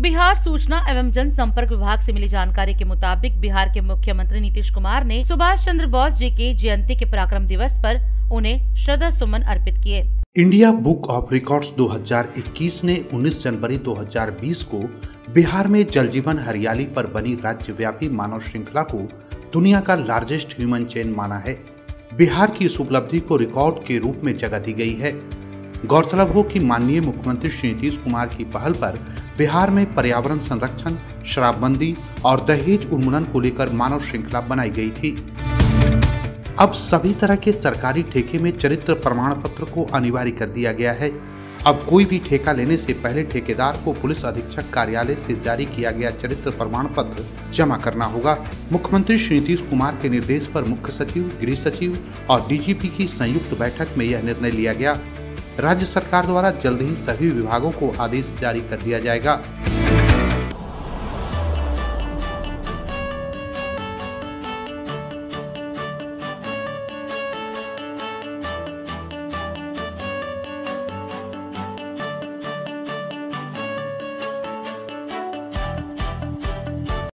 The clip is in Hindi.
बिहार सूचना एवं जनसंपर्क विभाग से मिली जानकारी के मुताबिक बिहार के मुख्यमंत्री नीतीश कुमार ने सुभाष चंद्र बोस जी की जयंती के पराक्रम दिवस पर उन्हें श्रद्धा सुमन अर्पित किए। इंडिया बुक ऑफ़ रिकॉर्ड्स 2021 ने 19 जनवरी 2020 को बिहार में जल जीवन हरियाली पर बनी राज्यव्यापी मानव श्रृंखला को दुनिया का लार्जेस्ट ह्यूमन चेन माना है। बिहार की इस उपलब्धि को रिकॉर्ड के रूप में जगह दी गई है। गौरतलब हो कि माननीय मुख्यमंत्री श्री नीतीश कुमार की पहल पर बिहार में पर्यावरण संरक्षण, शराबबंदी और दहेज उन्मूलन को लेकर मानव श्रृंखला बनाई गई थी। अब सभी तरह के सरकारी ठेके में चरित्र प्रमाण पत्र को अनिवार्य कर दिया गया है। अब कोई भी ठेका लेने से पहले ठेकेदार को पुलिस अधीक्षक कार्यालय से जारी किया गया चरित्र प्रमाण पत्र जमा करना होगा। मुख्यमंत्री श्री नीतीश कुमार के निर्देश पर मुख्य सचिव, गृह सचिव और डीजीपी की संयुक्त बैठक में यह निर्णय लिया गया। राज्य सरकार द्वारा जल्द ही सभी विभागों को आदेश जारी कर दिया जाएगा।